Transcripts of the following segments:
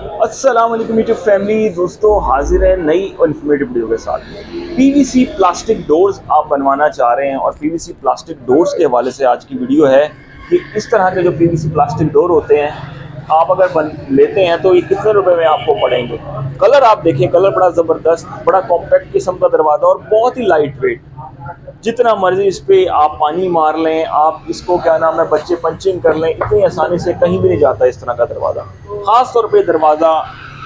अस्सलाम वालेकुम YouTube family दोस्तों, हाजिर है नई और इन्फॉर्मेटिव वीडियो के साथ। पीवीसी प्लास्टिक डोर्स आप बनवाना चाह रहे हैं और पीवीसी प्लास्टिक डोर्स के हवाले से आज की वीडियो है कि इस तरह के जो पीवीसी प्लास्टिक डोर होते हैं, आप अगर बन लेते हैं तो ये कितने रुपए में आपको पड़ेंगे? कलर आप देखें कलर बड़ा ज़बरदस्त, बड़ा कॉम्पैक्ट किस्म का दरवाज़ा और बहुत ही लाइट वेट जितना मर्ज़ी इस पर आप पानी मार लें, आप इसको क्या नाम है, बच्चे पंचिंग कर लें, इतनी आसानी से कहीं भी नहीं जाता इस तरह का दरवाज़ा। ख़ास तौर पर दरवाज़ा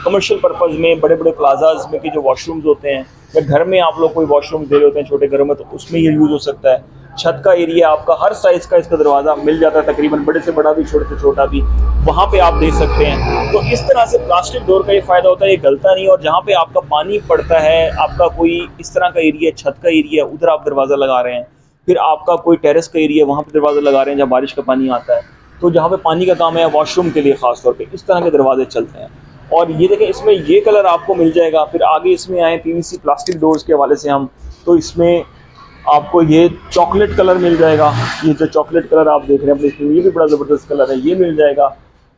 कमर्शियल पर्पज़ में बड़े बड़े प्लाजाज में के जो वॉशरूम्स होते हैं, या घर में आप लोग कोई वॉशरूम दे रहे होते हैं छोटे घरों में तो उसमें ये यूज़ हो सकता है। छत का एरिया आपका हर साइज़ का इसका दरवाज़ा मिल जाता है, तकरीबन बड़े से बड़ा भी, छोटे से छोटा भी, वहाँ पे आप दे सकते हैं। तो इस तरह से प्लास्टिक डोर का ये फ़ायदा होता है, ये गलता नहीं और जहाँ पे आपका पानी पड़ता है, आपका कोई इस तरह का एरिया, छत का एरिया, उधर आप दरवाज़ा लगा रहे हैं। फिर आपका कोई टेरेस का एरिया, वहाँ पे दरवाज़ा लगा रहे हैं जहाँ बारिश का पानी आता है। तो जहाँ पे पानी का काम है वॉशरूम के लिए ख़ास तौर पे इस तरह के दरवाजे चलते हैं। और ये देखें, इसमें ये कलर आपको मिल जाएगा। फिर आगे इसमें आए पीवीसी प्लास्टिक डोर्स के हवाले से हम तो इसमें आपको ये चॉकलेट कलर मिल जाएगा। ये जो चॉकलेट कलर आप देख रहे हैं, अपने स्क्रीन ये भी बड़ा ज़बरदस्त कलर है, ये मिल जाएगा।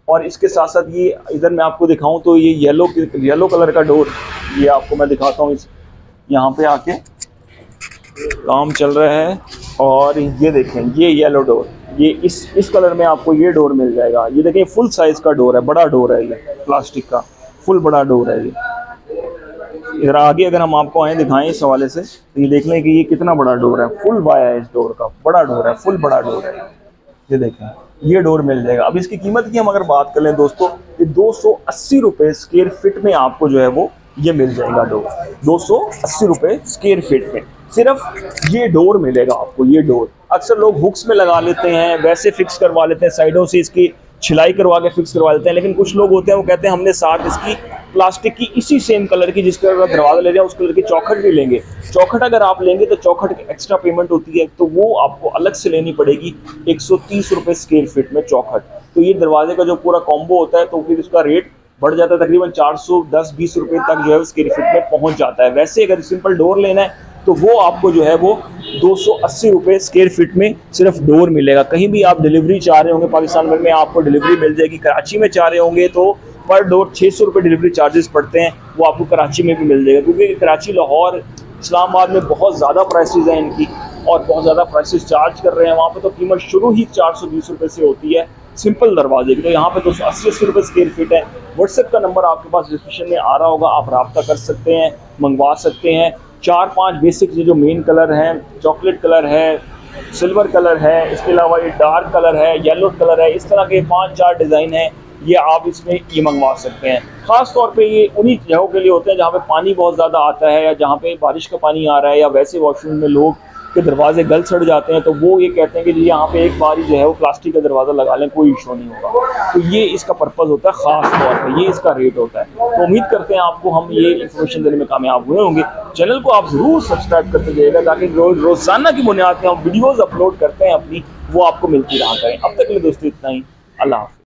और इसके साथ साथ ये, इधर मैं आपको दिखाऊँ तो ये येलो येलो कलर का डोर ये आपको मैं दिखाता हूँ इस, यहाँ पे आके। काम चल रहा है और ये देखें, ये येलो डोर ये इस इस कलर में आपको ये डोर मिल जाएगा। ये देखें फुल साइज़ का डोर है, बड़ा डोर है ये प्लास्टिक का फुल बड़ा डोर है ये। इधर आगे अगर हम आपको आए दिखाएँ इस हवाले से तो ये देख लें कि ये कितना बड़ा डोर है, फुल वाया है इस डोर का, बड़ा डोर है, फुल बड़ा डोर है। ये देखें, ये डोर मिल जाएगा। अब इसकी कीमत की हम अगर बात कर लें दोस्तों, ये दो सौ अस्सी रुपये स्क्वेयर फिट में आपको जो है वो ये मिल जाएगा डोर। दो सौ अस्सी रुपये स्क्वेयर फिट में। सिर्फ़ ये डोर मिलेगा आपको, ये डोर। अक्सर लोग हुक्स में लगा लेते हैं, वैसे फिक्स करवा लेते हैं, साइडों से इसकी छिलाई करवा के फिक्स करवा लेते हैं, लेकिन कुछ लोग होते हैं, वो कहते हैं हमने साथ इसकी प्लास्टिक की इसी सेम कलर की जिस कलर का दरवाज़ा ले रहे हैं उस कलर की चौखट भी लेंगे। चौखट अगर आप लेंगे तो चौखट की एक्स्ट्रा पेमेंट होती है तो वो आपको अलग से लेनी पड़ेगी एक सौ स्क्वेयर फीट में चौखट। तो ये दरवाजे का जो पूरा कॉम्बो होता है तो फिर उसका रेट बढ़ जाता है तकरीबन चार सौ दस बीस रुपये तक जो है स्क्वेयर फीट में पहुँच जाता है। वैसे अगर सिंपल डोर लेना है तो वो आपको जो है वो दो सौ अस्सी रुपये स्क्वेयर फीट में सिर्फ़ डोर मिलेगा। कहीं भी आप डिलीवरी चाह रहे होंगे, पाकिस्तान भर में आपको डिलीवरी मिल जाएगी, कराची में चाह रहे होंगे तो पर डोर छः सौ रुपये डिलीवरी चार्जेस पड़ते हैं, वो आपको कराची में भी मिल जाएगा। क्योंकि कराची, लाहौर, इस्लामाबाद में बहुत ज़्यादा प्राइसेस हैं इनकी और बहुत ज़्यादा प्राइसेस चार्ज कर रहे हैं। वहाँ पर तो कीमत शुरू ही चार सौ, बीस रुपये से होती है सिंपल दरवाजे की। तो यहाँ पे दो सौ अस्सी अस्सी रुपये स्क्वेयर फीट है। व्हाट्सएप का नंबर आपके पास डिस्क्रिप्शन में आ रहा होगा, आप रबता कर सकते हैं, मंगवा सकते हैं। चार पाँच बेसिक जो मेन कलर हैं चॉकलेट कलर है सिल्वर कलर है, इसके अलावा ये डार्क कलर है येलो कलर है, इस तरह के पाँच चार डिज़ाइन हैं। ये आप इसमें ये मंगवा सकते हैं। ख़ास तौर पे ये उन्हीं जगहों के लिए होते हैं जहाँ पे पानी बहुत ज़्यादा आता है या जहाँ पे बारिश का पानी आ रहा है या वैसे वॉशरूम में लोग के दरवाजे गल सड़ जाते हैं तो वो ये कहते हैं कि जी यहाँ पे एक बार ही जो है वो प्लास्टिक का दरवाज़ा लगा लें, कोई इशू नहीं होगा। तो ये इसका पर्पज़ होता है, ख़ास तौर पर ये इसका रेट होता है। तो उम्मीद करते हैं आपको हम ये इन्फॉर्मेशन देने में कामयाब हुए होंगे। चैनल को आप ज़रूर सब्सक्राइब करते जाइएगा ताकि रोज रोज़ाना की बुनियाद पर हम वीडियोज़ अपलोड करते हैं अपनी, वो आपको मिलती रहा करें। अब तक के लिए दोस्तों इतना ही। अल्लाह